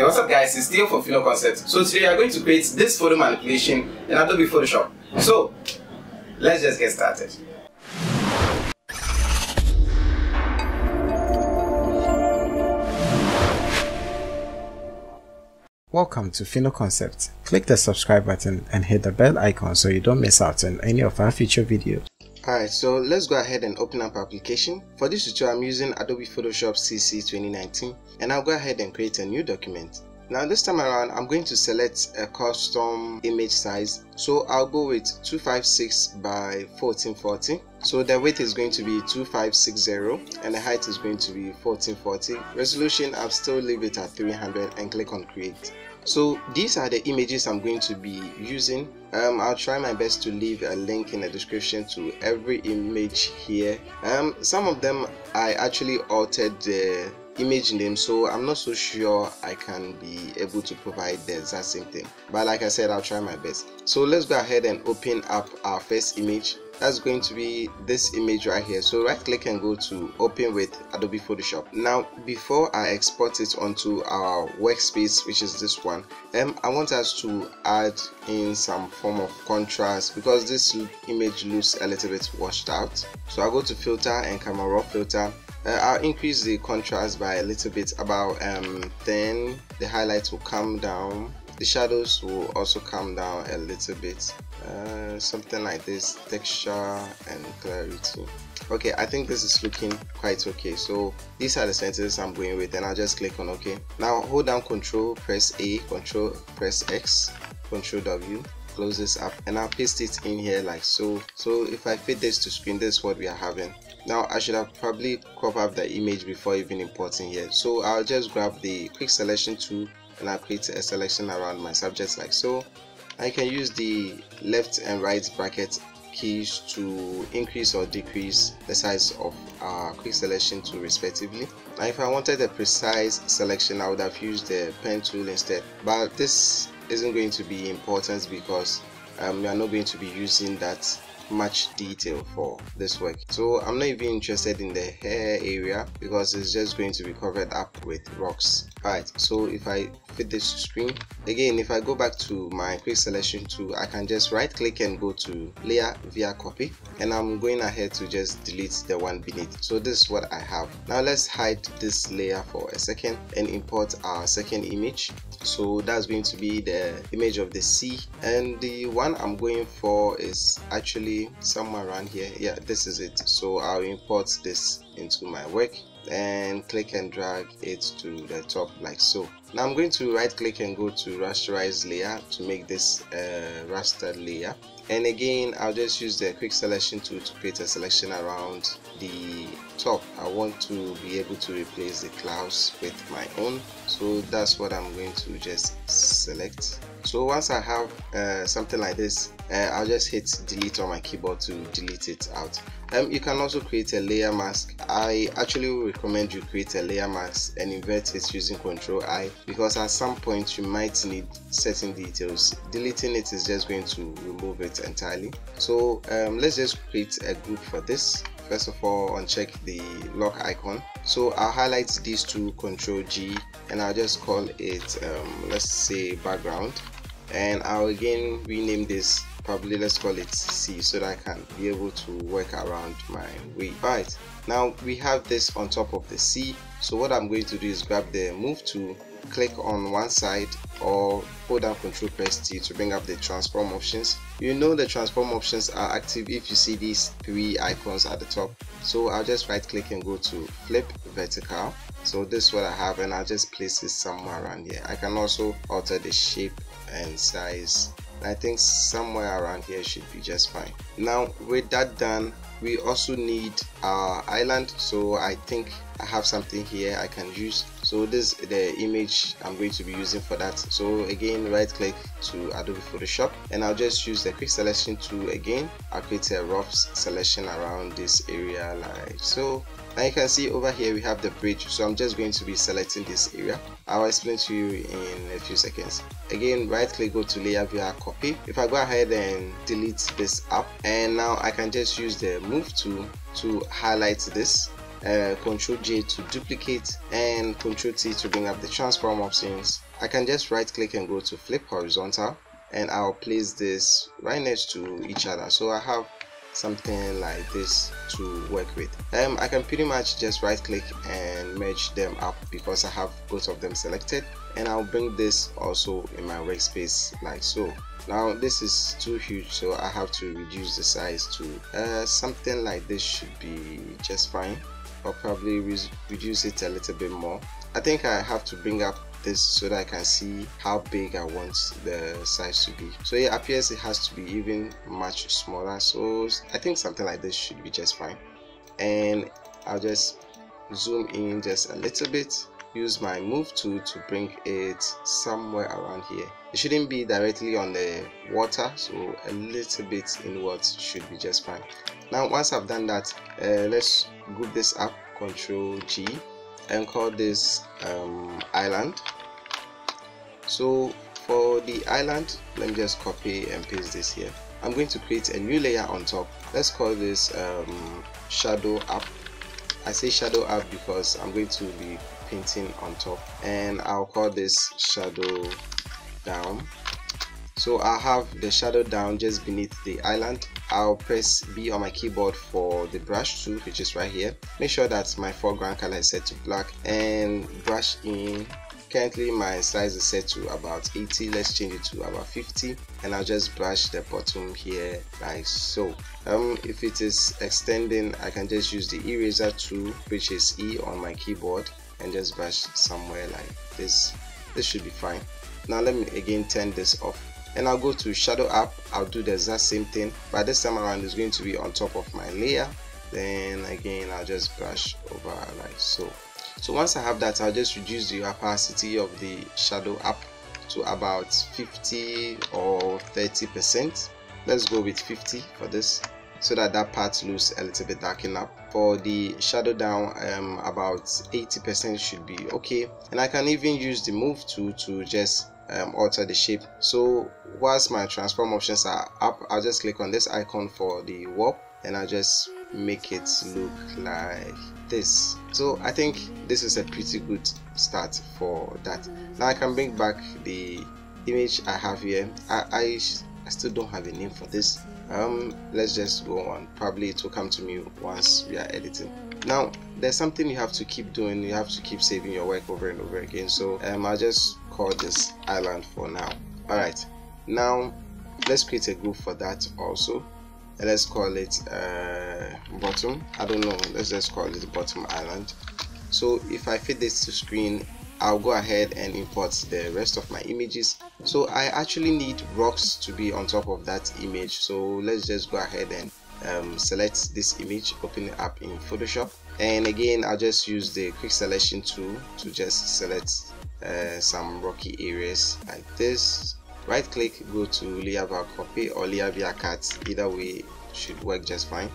Hey, what's up guys, it's Theo for Pheno Concept. So today we are going to create this photo manipulation in Adobe Photoshop. So, let's just get started. Welcome to Pheno Concept. Click the subscribe button and hit the bell icon so you don't miss out on any of our future videos. Alright, so let's go ahead and open up application. For this tutorial, I'm using Adobe Photoshop CC 2019 and I'll go ahead and create a new document. Now this time around, I'm going to select a custom image size. So I'll go with 256 by 1440. So the width is going to be 2560 and the height is going to be 1440. Resolution, I'll still leave it at 300 and click on create. So these are the images I'm going to be using. Um, I'll try my best to leave a link in the description to every image here. Um, some of them I actually altered the image name so i'm not so sure i can be able to provide the exact same thing but like i said i'll try my best so let's go ahead and open up our first image that's going to be this image right here. So right click and go to open with adobe photoshop. Now before i export it onto our workspace which is this one um i want us to add in some form of contrast because this image looks a little bit washed out. So i'll go to filter and camera raw filter. Uh, I'll increase the contrast by a little bit about um, then the highlights will come down the shadows will also come down a little bit. Uh, something like this texture and clarity okay I think this is looking quite okay. So these are the sentences I'm going with and I'll just click on OK now hold down control press A control press X control W close this up and I'll paste it in here like so. So if I fit this to screen this is what we are having. Now I should have probably crop up the image before even importing here. So I'll just grab the quick selection tool and I'll create a selection around my subjects like so I can use the left and right bracket keys to increase or decrease the size of our quick selection tool respectively. Now if I wanted a precise selection I would have used the pen tool instead. But this isn't going to be important because um, we are not going to be using that much detail for this work. So i'm not even interested in the hair area because it's just going to be covered up with rocks. Alright so if i fit this screen again if i go back to my quick selection tool i can just right click and go to layer via copy and i'm going ahead to just delete the one beneath. So this is what i have. Now let's hide this layer for a second and import our second image. So that's going to be the image of the sea and the one i'm going for is actually somewhere around here. Yeah this is it. So i'll import this into my work and click and drag it to the top like so. Now i'm going to right click and go to rasterize layer to make this a raster layer. And again I'll just use the quick selection tool to create a selection around the top. I want to be able to replace the clouds with my own. So that's what I'm going to just select so once I have uh, something like this uh, I'll just hit delete on my keyboard to delete it out. Um, you can also create a layer mask. I actually recommend you create a layer mask and invert it using Ctrl I because at some point you might need certain details. Deleting it is just going to remove it entirely. So um, let's just create a group for this first of all uncheck the lock icon. So I'll highlight these two control G and I'll just call it um, let's say background. And I'll again rename this. Probably let's call it sea so that I can be able to work around my way. Right. Now we have this on top of the sea. So what I'm going to do is grab the move tool click on one side or hold down control press T to bring up the transform options. You know the transform options are active if you see these three icons at the top. So I'll just right click and go to flip vertical. So this is what I have and I'll just place it somewhere around here. I can also alter the shape and size. I think somewhere around here should be just fine. Now with that done, we also need our island. So I think I have something here I can use so this is the image I'm going to be using for that. So again right click to Adobe Photoshop and I'll just use the quick selection tool again. I'll create a rough selection around this area like so. Now you can see over here we have the bridge. So I'm just going to be selecting this area. I'll explain to you in a few seconds. Again right click go to layer via copy. If I go ahead and delete this up and now I can just use the move tool to highlight this uh, Ctrl J to duplicate and control T to bring up the transform options I can just right click and go to flip horizontal and I'll place this right next to each other. So I have something like this to work with. Um, I can pretty much just right click and merge them up because I have both of them selected and I'll bring this also in my workspace like so. Now this is too huge so I have to reduce the size to uh, something like this should be just fine or probably re reduce it a little bit more. I think I have to bring up this so that I can see how big I want the size to be. So it appears it has to be even much smaller. So I think something like this should be just fine. And I'll just zoom in just a little bit use my move tool to bring it somewhere around here. It shouldn't be directly on the water so a little bit inwards should be just fine. Now once I've done that uh, let's group this up control G and call this um, island. So for the island let me just copy and paste this here. I'm going to create a new layer on top. Let's call this um, shadow up I say shadow up because I'm going to be painting on top. And I'll call this shadow down. So I'll have the shadow down just beneath the island I'll press B on my keyboard for the brush tool which is right here. Make sure that my foreground color is set to black and brush in. Currently my size is set to about 80 let's change it to about 50 and I'll just brush the bottom here like so. Um, if it is extending I can just use the eraser tool which is E on my keyboard and just brush somewhere like this. This should be fine. Now let me again turn this off and I'll go to shadow up I'll do the exact same thing. But this time around it's going to be on top of my layer. Then again I'll just brush over like so. So once I have that I'll just reduce the opacity of the shadow up to about 50 or 30 percent. Let's go with 50 for this so that that part looks a little bit darkened up for the shadow down um, about 80 percent should be okay. And I can even use the move tool to just um, alter the shape. So once my transform options are up I'll just click on this icon for the warp. And I'll just make it look like this. So I think this is a pretty good start for that. Now I can bring back the image I have here. I, I, I still don't have a name for this. Um let's just go on. Probably it will come to me once we are editing now there's something you have to keep doing. You have to keep saving your work over and over again. So um, I'll just call this island for now. Alright. Now let's create a group for that also. And let's call it uh, bottom. I don't know. Let's just call it bottom island. So if I fit this to screen I'll go ahead and import the rest of my images. So I actually need rocks to be on top of that image. So let's just go ahead and um, select this image open it up in Photoshop. And again I'll just use the quick selection tool to just select uh, some rocky areas like this. Right click go to layer via copy or layer via cut. Either way should work just fine.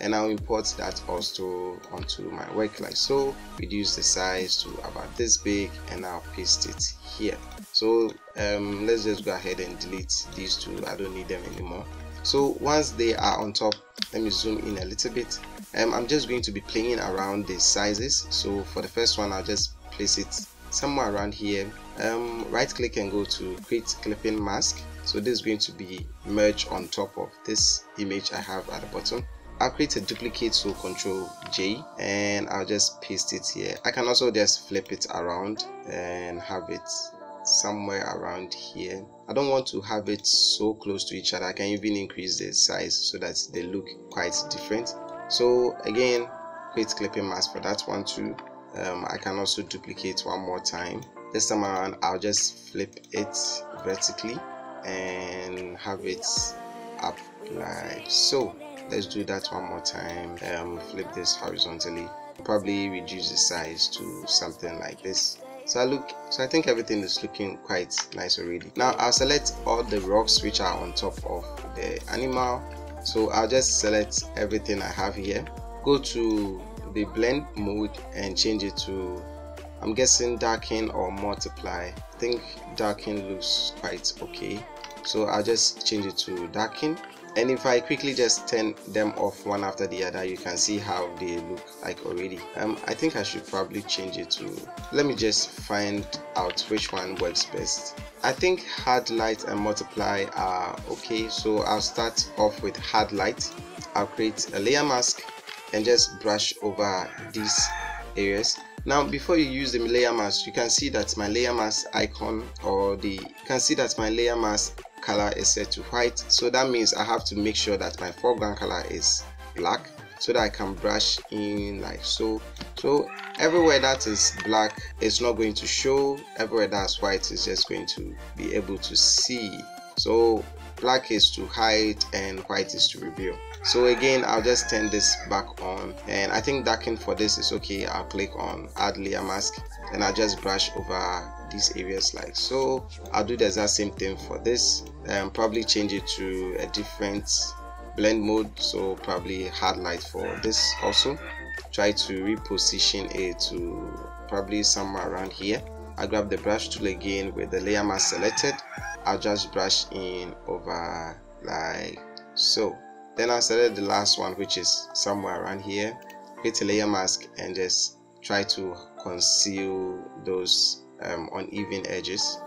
And I'll import that also onto my work like so. Reduce the size to about this big and I'll paste it here. So um, let's just go ahead and delete these two. I don't need them anymore so once they are on top let me zoom in a little bit. Um, I'm just going to be playing around the sizes. So for the first one I'll just place it somewhere around here. Um, right click and go to create clipping mask. So this is going to be merged on top of this image I have at the bottom. I'll create a duplicate so control J and I'll just paste it here. I can also just flip it around and have it somewhere around here I don't want to have it so close to each other. I can even increase the size so that they look quite different. So again create clipping mask for that one too. Um, I can also duplicate one more time. This time around I'll just flip it vertically and have it up like so. Let's do that one more time. Um, flip this horizontally. Probably reduce the size to something like this so I look so I think everything is looking quite nice already. Now I'll select all the rocks which are on top of the animal. So I'll just select everything I have here. Go to the blend mode and change it to I'm guessing darken or multiply. I think darken looks quite okay. So I'll just change it to darken and if I quickly just turn them off one after the other you can see how they look like already. Um, I think I should probably change it to let me just find out which one works best. I think hard light and multiply are okay so I'll start off with hard light. I'll create a layer mask and just brush over these areas. Now before you use the layer mask you can see that my layer mask icon or the you can see that my layer mask color is set to white. So that means I have to make sure that my foreground color is black so that I can brush in like so. So everywhere that is black it's not going to show. Everywhere that's white is just going to be able to see. So black is to hide and white is to reveal so again I'll just turn this back on. And I think darken for this is okay. I'll click on add layer mask. And I'll just brush over these areas like so I'll do the exact same thing for this and probably change it to a different blend mode so probably hard light for this also. Try to reposition it to probably somewhere around here. I grab the brush tool again with the layer mask selected. I'll just brush in over like so. Then I'll select the last one which is somewhere around here. Hit a layer mask and just try to conceal those um, uneven edges.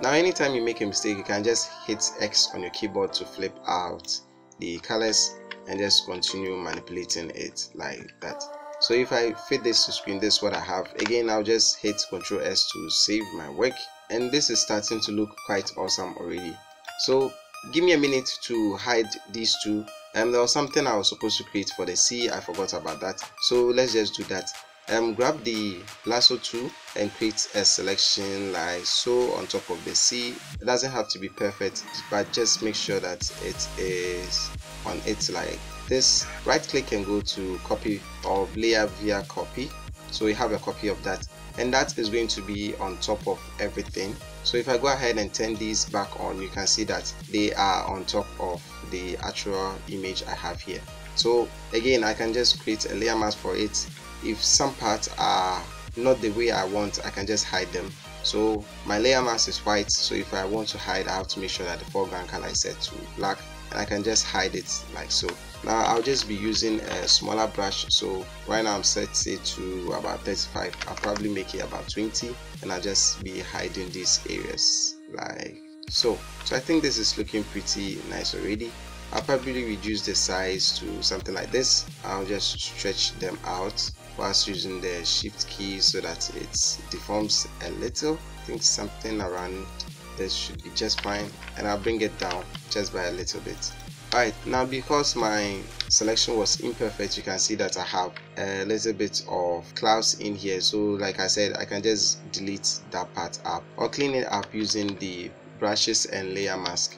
Now anytime you make a mistake you can just hit X on your keyboard to flip out the colors and just continue manipulating it like that. So if I fit this to screen this is what I have. Again I'll just hit Ctrl S to save my work. And this is starting to look quite awesome already. So give me a minute to hide these two. Um, there was something I was supposed to create for the sea I forgot about that. So let's just do that um, grab the lasso tool and create a selection like so on top of the sea. It doesn't have to be perfect but just make sure that it is on it. Like this right click and go to copy or layer via copy. So we have a copy of that. And that is going to be on top of everything. So if I go ahead and turn these back on you can see that they are on top of the actual image I have here. So again I can just create a layer mask for it if some parts are not the way I want I can just hide them. So my layer mask is white so if I want to hide I have to make sure that the foreground color is set to black and I can just hide it like so. Now I'll just be using a smaller brush so right now I'm set it to about 35 I'll probably make it about 20 and I'll just be hiding these areas like so. So I think this is looking pretty nice already. I'll probably reduce the size to something like this. I'll just stretch them out whilst using the shift key so that it deforms a little I think something around this should be just fine and I'll bring it down just by a little bit Alright, now because my selection was imperfect, you can see that I have a little bit of clouds in here. So like I said, I can just delete that part up or clean it up using the brushes and layer mask.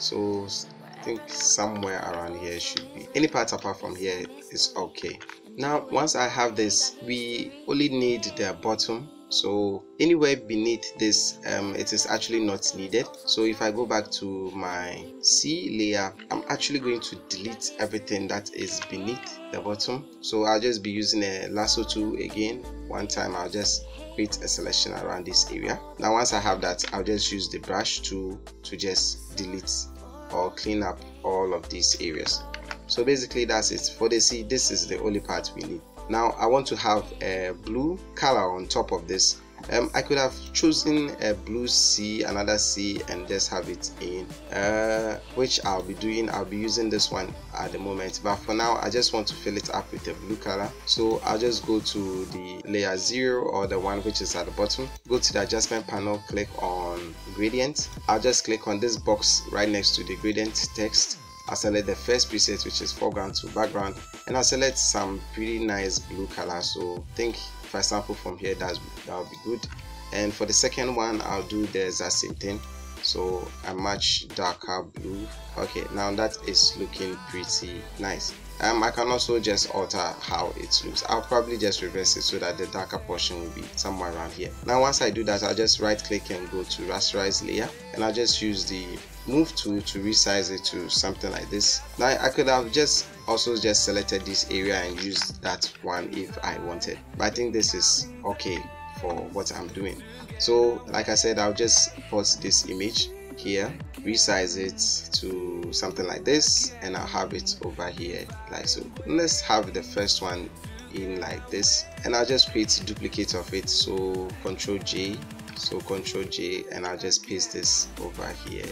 So I think somewhere around here should be. Any part apart from here is okay. Now once I have this, we only need the bottom. So anywhere beneath this um, it is actually not needed. So if I go back to my sea layer I'm actually going to delete everything that is beneath the bottom. So I'll just be using a lasso tool again. One time I'll just create a selection around this area. Now once I have that I'll just use the brush tool to just delete or clean up all of these areas so basically that's it. For the sea this is the only part we need. Now I want to have a blue color on top of this. Um, I could have chosen a blue sea another sea and just have it in uh, which I'll be doing. I'll be using this one at the moment. But for now I just want to fill it up with a blue color. So I'll just go to the layer 0 or the one which is at the bottom. Go to the adjustment panel click on gradient. I'll just click on this box right next to the gradient text I'll select the first preset which is foreground to background and I'll select some pretty nice blue color. So I think if I sample from here that'll be good. And for the second one I'll do the exact same thing. So a much darker blue. Okay now that is looking pretty nice. Um, I can also just alter how it looks. I'll probably just reverse it so that the darker portion will be somewhere around here. Now once I do that I'll just right click and go to rasterize layer and I'll just use the move tool to resize it to something like this. Now I could have just also just selected this area and used that one if I wanted. But I think this is okay for what I'm doing. So like I said I'll just pause this image here resize it to something like this and I'll have it over here like so. Let's have the first one in like this and I'll just create a duplicate of it. So control J so control J and I'll just paste this over here.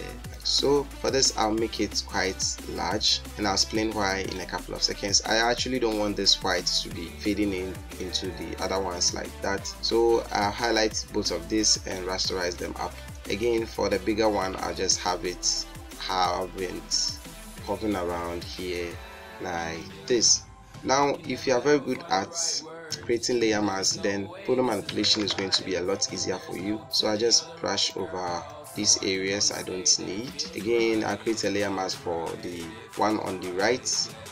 So for this I'll make it quite large and I'll explain why in a couple of seconds. I actually don't want this white to be fading in into the other ones like that. So I'll highlight both of these and rasterize them up. Again for the bigger one I'll just have it have it hovering around here like this. Now if you are very good at creating layer masks then photo manipulation is going to be a lot easier for you. So I just brush over these areas I don't need. Again I create a layer mask for the one on the right.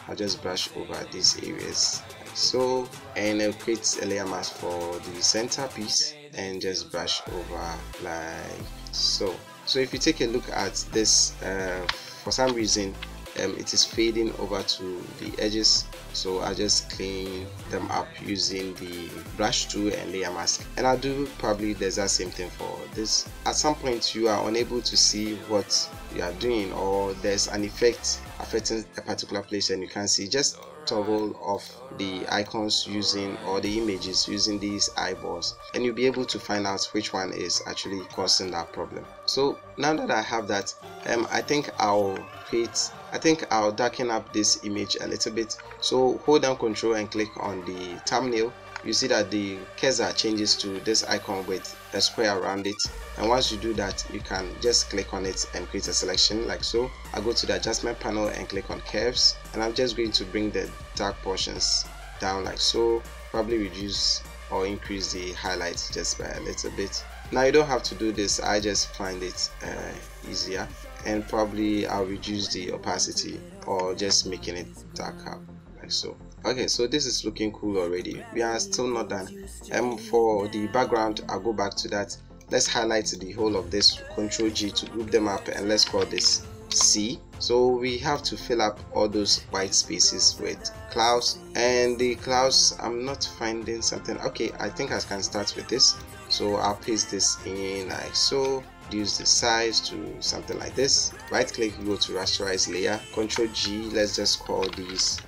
I'll just brush over these areas. Like so and I'll create a layer mask for the center piece and just brush over like so. So if you take a look at this uh, for some reason um, it is fading over to the edges. So I just clean them up using the brush tool and layer mask. And I'll do probably the exact same thing for this. At some point you are unable to see what you are doing or there's an effect affecting a particular place and you can see. Just toggle off the icons using or the images using these eyeballs and you'll be able to find out which one is actually causing that problem. So now that I have that um, I think I'll create I think I'll darken up this image a little bit. So hold down control and click on the thumbnail. You see that the cursor changes to this icon with a square around it. And once you do that you can just click on it and create a selection like so. I go to the adjustment panel and click on curves. And I'm just going to bring the dark portions down like so. Probably reduce or increase the highlights just by a little bit. Now you don't have to do this. I just find it uh, easier and probably I'll reduce the opacity or just making it darker like so. Okay so this is looking cool already. We are still not done. And um, for the background I'll go back to that. Let's highlight the whole of this control G to group them up and let's call this sea. So we have to fill up all those white spaces with clouds. And the clouds I'm not finding something. Okay I think I can start with this. So I'll paste this in like so reduce the size to something like this right click go to rasterize layer control G let's just call these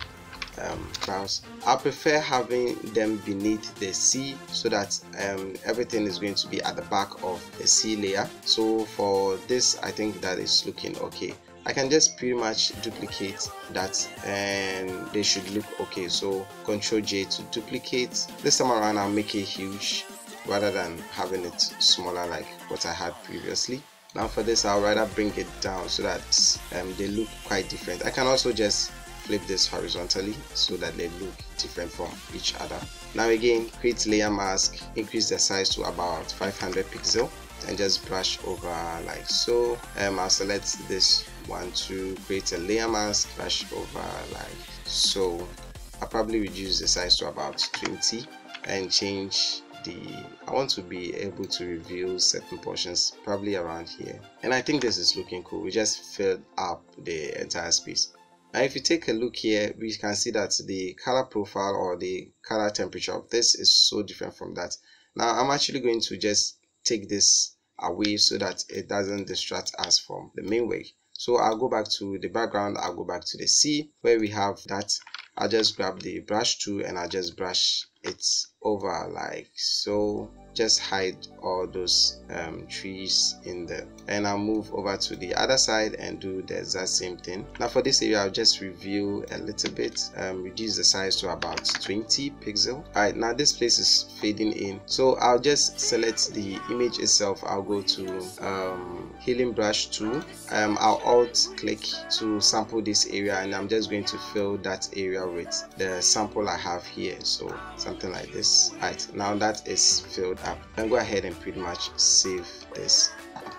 um, clouds. I prefer having them beneath the sea so that um, everything is going to be at the back of the sea layer. So for this, I think that is looking okay. I can just pretty much duplicate that and they should look okay. So Control J to duplicate. This time around, I'll make it huge rather than having it smaller like what I had previously. Now for this, I'll rather bring it down so that um, they look quite different. I can also just flip this horizontally so that they look different from each other. Now again, create layer mask, increase the size to about 500 pixel and just brush over like so. Um, I'll select this one to create a layer mask, brush over like so. I'll probably reduce the size to about 20 and change the I want to be able to reveal certain portions probably around here. And I think this is looking cool. We just filled up the entire space. Now if you take a look here, we can see that the color profile or the color temperature of this is so different from that. Now I'm actually going to just take this away so that it doesn't distract us from the main way So I'll go back to the background, I'll go back to the sea where we have that. I'll just grab the brush tool and I'll just brush it over like so just hide all those um, trees in there. And I'll move over to the other side and do the exact same thing. Now for this area I'll just review a little bit um, reduce the size to about 20 pixel. Alright now this place is fading in. So I'll just select the image itself. I'll go to um, healing brush tool. Um, I'll alt click to sample this area and I'm just going to fill that area with the sample I have here. So something like this right now that is filled up. Then go ahead and pretty much save this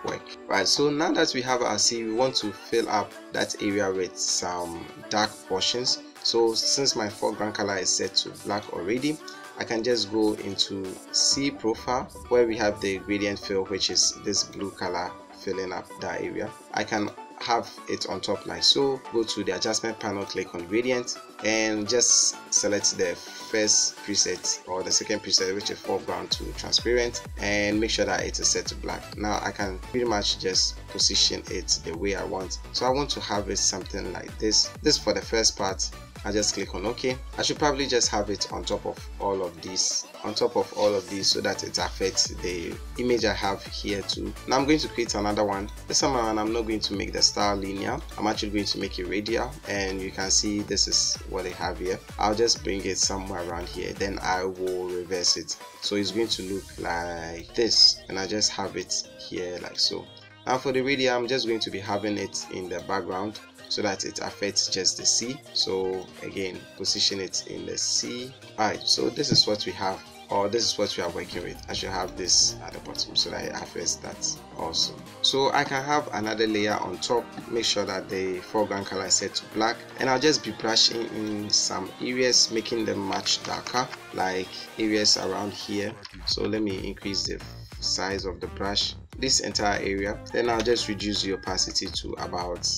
work. Right so now that we have our sea we want to fill up that area with some dark portions. So since my foreground color is set to black already I can just go into sea profile where we have the gradient fill which is this blue color filling up that area. I can have it on top like so go to the adjustment panel click on gradient and just select the first preset or the second preset which is foreground to transparent and make sure that it is set to black. Now i can pretty much just position it the way i want. So i want to have it something like this. This for the first part I just click on OK. I should probably just have it on top of all of these, on top of all of these so that it affects the image I have here too. Now I'm going to create another one. This time around I'm not going to make the star linear. I'm actually going to make it radial and you can see this is what I have here. I'll just bring it somewhere around here. Then I will reverse it. So it's going to look like this and I just have it here like so. Now for the radial I'm just going to be having it in the background so that it affects just the sea. So again, position it in the sea. Alright, so this is what we have or this is what we are working with. I should have this at the bottom so that it affects that also. So I can have another layer on top, make sure that the foreground color is set to black and I'll just be brushing in some areas making them much darker like areas around here. So let me increase the size of the brush this entire area then I'll just reduce the opacity to about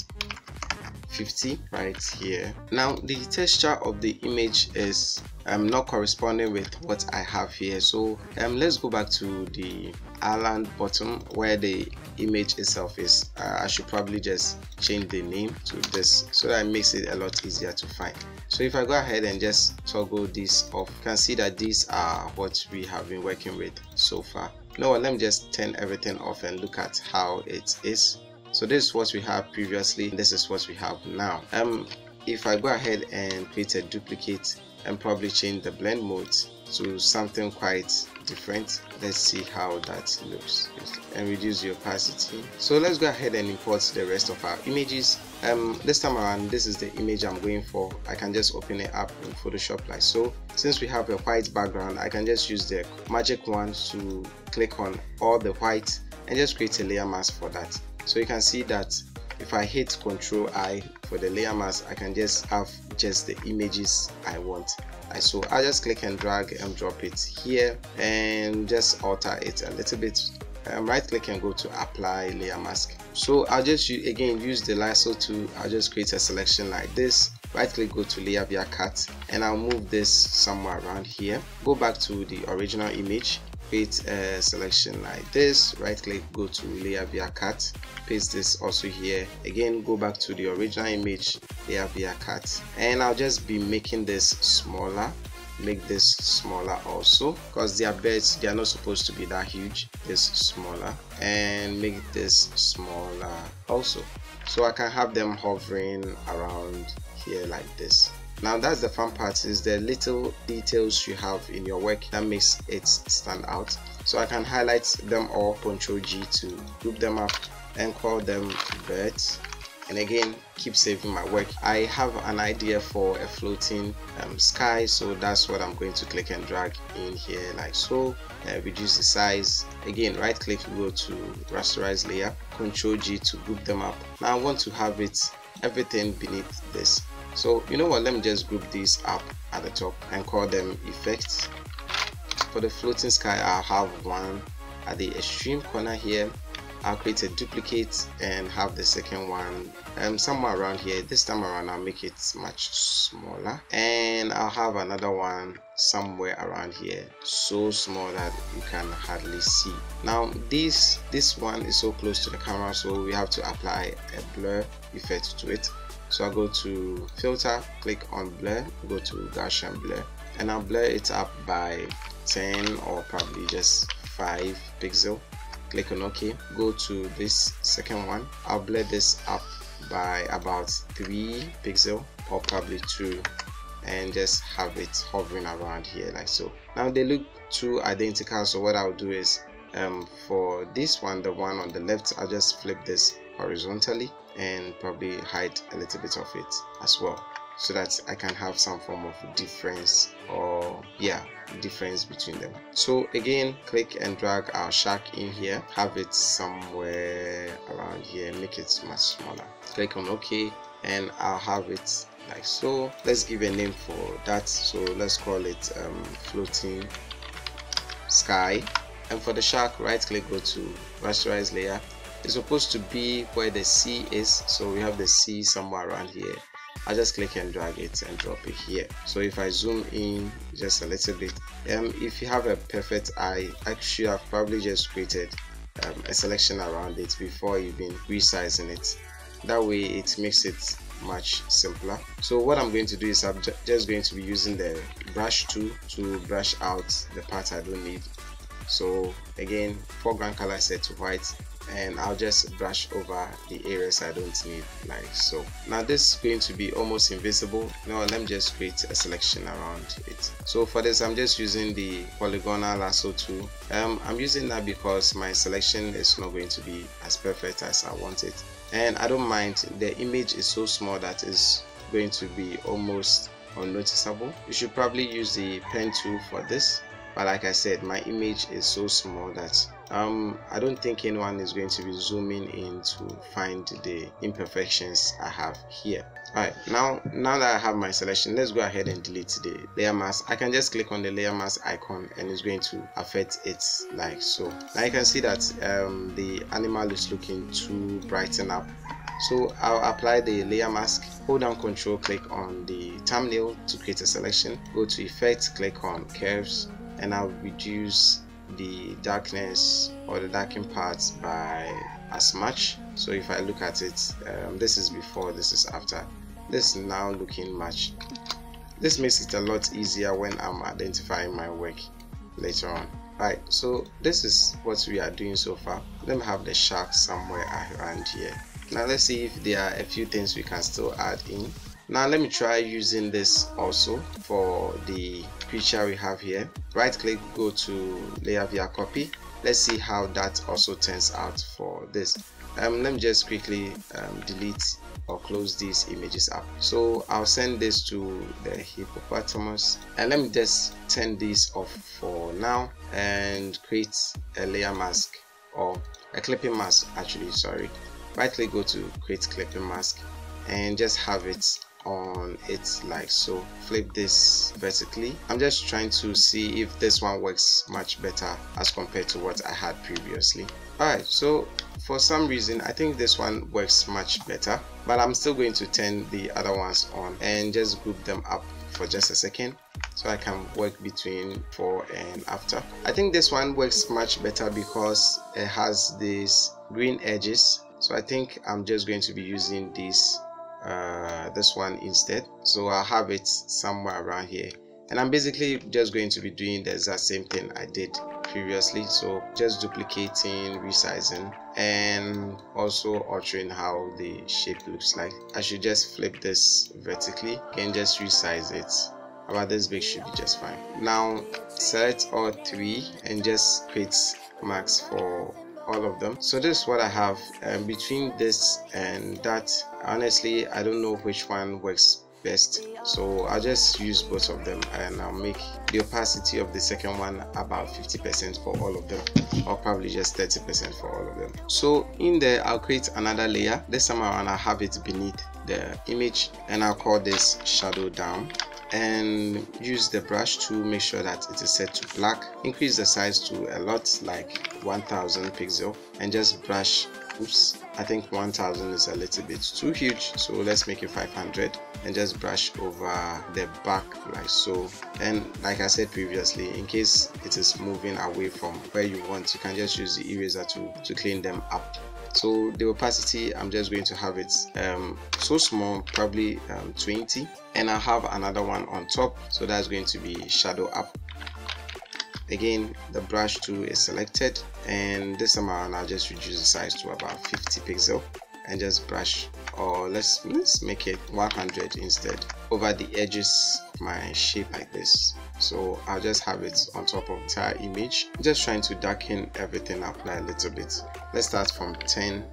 50 right here. Now the texture of the image is um, not corresponding with what I have here. So um, let's go back to the island bottom where the image itself is. Uh, I should probably just change the name to this so that it makes it a lot easier to find. So if I go ahead and just toggle this off you can see that these are what we have been working with so far. What? Let me just turn everything off and look at how it is so this is what we have previously this is what we have now. Um if i go ahead and create a duplicate and probably change the blend mode to something quite different let's see how that looks. And reduce the opacity. So let's go ahead and import the rest of our images. Um this time around this is the image i'm going for. I can just open it up in photoshop like so. Since we have a white background i can just use the magic wand to click on all the white and just create a layer mask for that so you can see that if I hit Control I for the layer mask I can just have just the images I want. So I just click and drag and drop it here and just alter it a little bit. Um, right click and go to apply layer mask. So I'll just again use the lasso tool. I'll just create a selection like this. Right click go to layer via cut and I'll move this somewhere around here. Go back to the original image create a selection like this right click go to layer via cut paste this also here. Again go back to the original image layer via cut and I'll just be making this smaller make this smaller also because their beds they are not supposed to be that huge this smaller and make this smaller also. So I can have them hovering around here like this now that's the fun part is the little details you have in your work that makes it stand out. So i can highlight them all control g to group them up and call them birds and again keep saving my work. I have an idea for a floating um, sky so that's what i'm going to click and drag in here like so. Uh, reduce the size. Again right click go to rasterize layer control g to group them up. Now i want to have it everything beneath this so you know what? Let me just group these up at the top and call them effects. For the floating sky I'll have one at the extreme corner here. I'll create a duplicate and have the second one um, somewhere around here. This time around I'll make it much smaller. And I'll have another one somewhere around here so small that you can hardly see. Now this this one is so close to the camera so we have to apply a blur effect to it so I go to filter click on blur go to Gaussian blur. And I'll blur it up by 10 or probably just 5 pixel. Click on ok. Go to this second one. I'll blur this up by about 3 pixel or probably 2 and just have it hovering around here like so. Now they look too identical so what I'll do is um, for this one the one on the left I'll just flip this horizontally and probably hide a little bit of it as well so that I can have some form of difference or yeah difference between them. So again click and drag our shark in here. Have it somewhere around here. Make it much smaller. Click on ok and I'll have it like so. Let's give a name for that. So let's call it um, floating sky. And for the shark right click go to rasterize layer it's supposed to be where the sea is so we have the sea somewhere around here. I just click and drag it and drop it here. So if I zoom in just a little bit um, if you have a perfect eye actually I've probably just created um, a selection around it before even resizing it. That way it makes it much simpler. So what i'm going to do is i'm ju just going to be using the brush tool to brush out the part i don't need. So again foreground color set to white and I'll just brush over the areas I don't need like so. Now this is going to be almost invisible. Now let me just create a selection around it. So for this I'm just using the polygonal lasso tool. Um, I'm using that because my selection is not going to be as perfect as I want it. And I don't mind the image is so small that is going to be almost unnoticeable. You should probably use the pen tool for this. But like I said my image is so small that um, I don't think anyone is going to be zooming in to find the imperfections I have here. Alright now now that I have my selection let's go ahead and delete the layer mask. I can just click on the layer mask icon and it's going to affect it like so. Now you can see that um, the animal is looking to brighten up. So I'll apply the layer mask hold down control click on the thumbnail to create a selection go to effect click on curves and I'll reduce the darkness or the darkened parts by as much. So if I look at it um, this is before this is after. This is now looking much. This makes it a lot easier when I'm identifying my work later on. Right so this is what we are doing so far. Let me have the shark somewhere around here. Now let's see if there are a few things we can still add in. Now let me try using this also for the picture we have here. Right click go to layer via copy. Let's see how that also turns out for this. Um, let me just quickly um, delete or close these images up. So I'll send this to the hippopotamus. And let me just turn this off for now and create a layer mask or a clipping mask actually sorry. Right click go to create clipping mask and just have it on it like so flip this vertically i'm just trying to see if this one works much better as compared to what i had previously alright so for some reason i think this one works much better but i'm still going to turn the other ones on and just group them up for just a second so I can work between before and after. I think this one works much better because it has these green edges so I think I'm just going to be using this uh, this one instead. So I'll have it somewhere around here. And I'm basically just going to be doing the exact same thing I did previously. So just duplicating resizing and also altering how the shape looks like. I should just flip this vertically. And just resize it. About this big should be just fine. Now select all three and just create marks for all of them. So this is what i have um, between this and that. Honestly i don't know which one works best. So i'll just use both of them and i'll make the opacity of the second one about 50 percent for all of them or probably just 30 percent for all of them. So in there i'll create another layer. This time around i'll have it beneath the image and i'll call this shadow down and use the brush to make sure that it is set to black. Increase the size to a lot like 1000 pixel and just brush oops i think 1000 is a little bit too huge so let's make it 500 and just brush over the back like so. And like i said previously in case it is moving away from where you want you can just use the eraser to to clean them up so the opacity i'm just going to have it um, so small probably um, 20 and i'll have another one on top. So that's going to be shadow up. Again the brush tool is selected. And this amount I'll just reduce the size to about 50 pixel and just brush or let's let's make it 100 instead. Over the edges of my shape like this. So I'll just have it on top of the entire image. Just trying to darken everything up a little bit. Let's start from 10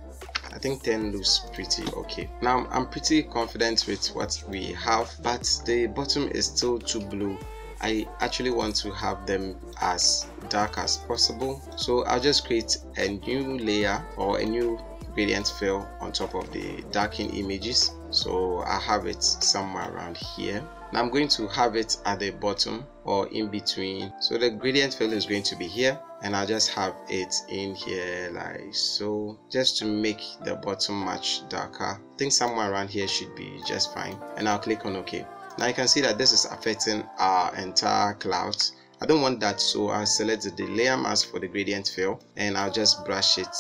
I think 10 looks pretty okay. Now I'm pretty confident with what we have but the bottom is still too blue. I actually want to have them as dark as possible. So I'll just create a new layer or a new gradient fill on top of the darken images so I have it somewhere around here. Now I'm going to have it at the bottom or in between. So the gradient fill is going to be here and I'll just have it in here like so just to make the bottom much darker. I think somewhere around here should be just fine and I'll click on OK now you can see that this is affecting our entire clouds. I don't want that so I'll select the layer mask for the gradient fill and I'll just brush it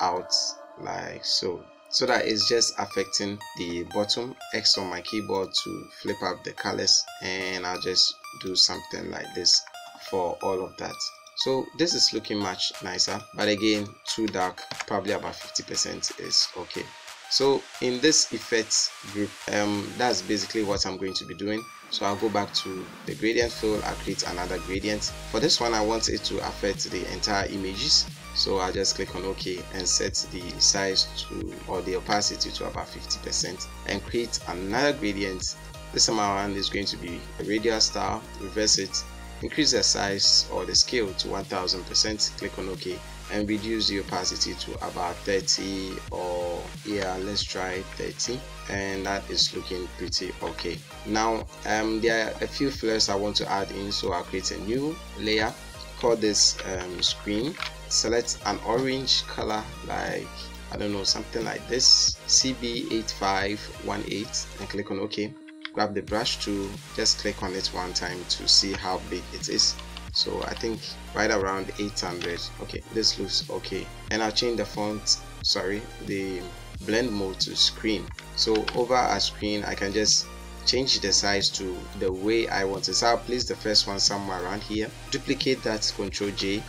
out like so so that it's just affecting the bottom X on my keyboard to flip up the colors and I'll just do something like this for all of that. So this is looking much nicer but again too dark probably about 50% is okay. So in this effects group um, that's basically what i'm going to be doing so i'll go back to the gradient fill i'll create another gradient. For this one i want it to affect the entire images. So i'll just click on ok and set the size to or the opacity to about 50 percent and create another gradient. This time around is going to be a radial style reverse it. Increase the size or the scale to 1000 percent. Click on ok and reduce the opacity to about 30 or yeah let's try 30 and that is looking pretty okay. Now um, there are a few flares I want to add in so I'll create a new layer call this um, screen. Select an orange color like I don't know something like this CB8518 and click on OK grab the brush tool just click on it one time to see how big it is so I think right around 800 okay this looks okay. And I'll change the font sorry the blend mode to screen. So over a screen I can just change the size to the way I want it. So I'll place the first one somewhere around here. Duplicate that control J.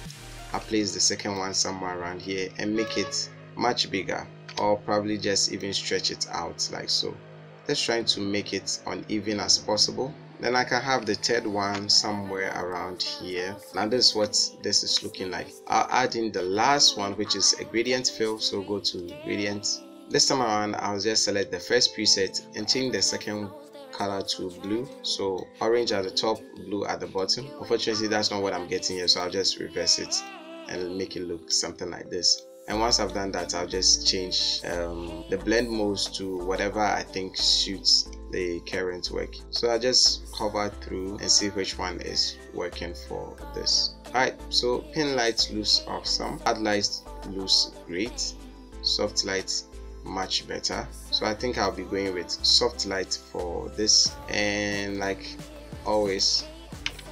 I'll place the second one somewhere around here and make it much bigger or probably just even stretch it out like so. Let's try to make it uneven as possible then I can have the third one somewhere around here. Now this is what this is looking like. I'll add in the last one which is a gradient fill. So go to gradient. This time around I'll just select the first preset and change the second color to blue. So orange at the top blue at the bottom. Unfortunately that's not what I'm getting here. So I'll just reverse it and make it look something like this. And once I've done that I'll just change um, the blend modes to whatever I think suits the current work. So I just hover through and see which one is working for this. Alright so pin lights looks awesome. Hard light looks great. Soft light much better. So I think I'll be going with soft light for this and like always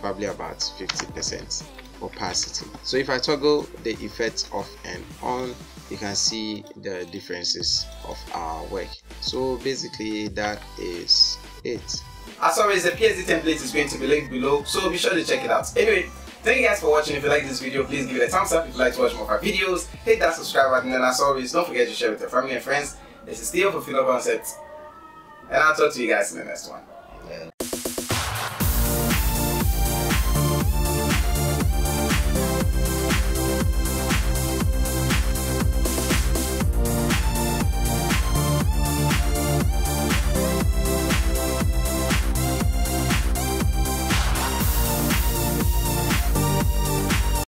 probably about 50% opacity. So if I toggle the effect off and on you can see the differences of our work so basically that is it. Ah, as always the PSD template is going to be linked below so be sure to check it out. Anyway thank you guys for watching. If you like this video please give it a thumbs up. If you'd like to watch more of our videos hit that subscribe button. And as always don't forget to share with your family and friends. This is Theo for Pheno Concept and I'll talk to you guys in the next one